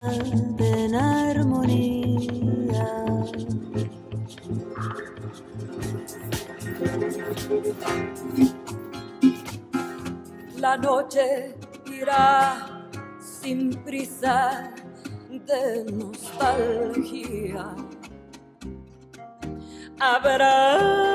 La noche irá sin prisa de nostalgia. Habrá